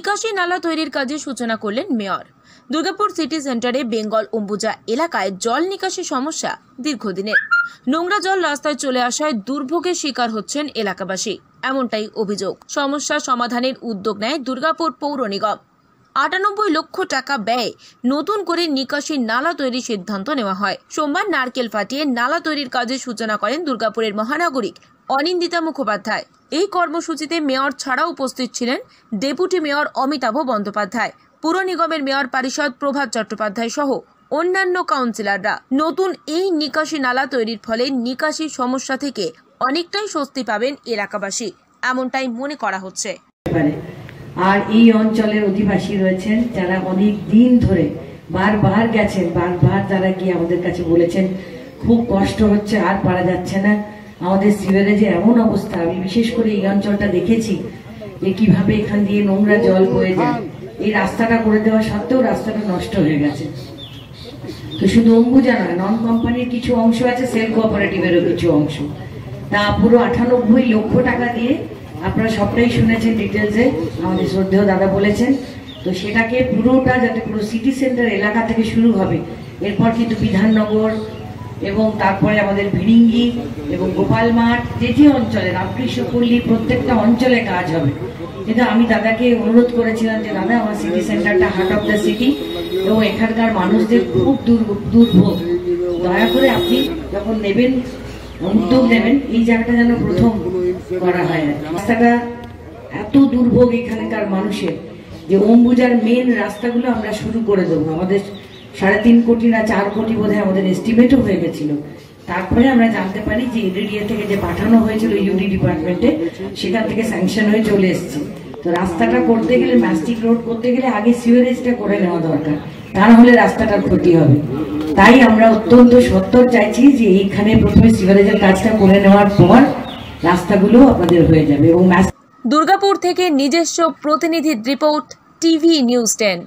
নিকাশি নালা তৈরির কাজে সূচনা করলেন মেয়র। দুর্গাপুর সিটি সেন্টারে বেঙ্গল অম্বুজা এলাকায় জল নিকাশি সমস্যা দীর্ঘদিনের। নোংরা জল রাস্তায় চলে আসায় দুর্ভোগের শিকার হচ্ছেন এলাকাবাসী, এমনটাই অভিযোগ। সমস্যা সমাধানের উদ্যোগ নেয় দুর্গাপুর পৌর নিগম। আটানব্বই লক্ষ টাকা ব্যয়ে নতুন করে নিকাশি নালা তৈরির সিদ্ধান্ত নেওয়া হয়। সোমবার নারকেল ফাটিয়ে নালা তৈরির কাজের সূচনা করেন দুর্গাপুরের মহানাগরিক অনিন্দিতা মুখোপাধ্যায়। এই কর্মসূচিতে মেয়র ছাড়াও উপস্থিত ছিলেন ডেপুটি মেয়র অমিতাভ বন্দ্যোপাধ্যায়, পুর নিগমের মেয়র পরিষদ প্রভাত চট্টোপাধ্যায় সহ অন্যান্য কাউন্সিলররা। নতুন এই নিকাশি নালা তৈরির ফলে নিকাশি সমস্যা থেকে অনেকটাই স্বস্তি পাবেন এলাকাবাসী। এমনটাই মনে করা হচ্ছে। আর এই অঞ্চলের অধিবাসী রয়েছেন যারা অনেক দিন ধরে বারবার গেছেন, বারবার তারা গিয়ে আমাদের কাছে বলেছেন, খুব কষ্ট হচ্ছে, আর পারা যাচ্ছে না। আমাদের সিভারেজে এমন অবস্থা, আমি বিশেষ করে এই অঞ্চলটা দেখেছি যে কীভাবে এখান দিয়ে নোংরা জল বয়ে যায়। এই রাস্তাটা করে দেওয়া সত্ত্বেও রাস্তাটা নষ্ট হয়ে গেছে। তো শুধু অম্বুজা নয় নন কোম্পানির কিছু অংশ আছে সেল কোঅপারেটিভেরও কিছু অংশ। তা পুরো আটানব্বই লক্ষ টাকা দিয়ে আপনারা সবটাই শুনেছেন ডিটেলসে আমাদের শ্রদ্ধেয় দাদা বলেছেন। তো সেটাকে পুরোটা যাতে পুরো সিটি সেন্টার এলাকা থেকে শুরু হবে, এরপর কিন্তু বিধাননগর এবং তারপরে আমাদের ভিড়িঙ্গি এবং গোপাল মাঠ, যে যে অঞ্চলে রামকৃষ্ণপল্লী প্রত্যেকটা অঞ্চলে কাজ হবে। কিন্তু আমি দাদাকে অনুরোধ করেছিলাম যে, দাদা, আমার সিটি সেন্টারটা হার্ট অফ দ্য সিটি এবং এখানকার মানুষদের খুব দুর্ভ- দুর্ভোগ। দয়া করে আপনি যখন নেবেন, উদ্যোগ নেবেন, এই জায়গাটা যেন প্রথম করা হয় রাস্তাটা এত দুর্ভোগ এখানকার মানুষের যে অম্বুজার মেন রাস্তাগুলো আমরা শুরু করে দেবো। আমাদের সাড়ে তিন কোটি না চার কোটি বোধহয় আমাদের এস্টিমেটও হয়ে গেছিল। তারপরে আমরা জানতে পারি যে এডিডিএ থেকে যে পাঠানো হয়েছিল ইউডি ডিপার্টমেন্টে, সেখান থেকে স্যাংশন হয়ে চলে এসেছে। তো রাস্তাটা করতে গেলে ম্যাস্টিক রোড করতে গেলে আগে সিওরেজটা করে নেওয়া দরকার, তা না হলে রাস্তাটার ক্ষতি হবে। তাই আমরা অত্যন্ত সত্তর চাইছি যে এইখানে প্রথমে সিভারেজের কাজটা করে নেওয়ার পর রাস্তাগুলো আপনাদের হয়ে যাবে এবং দুর্গাপুর থেকে নিজস্ব প্রতিনিধির রিপোর্ট, টিভি নিউজ টেন।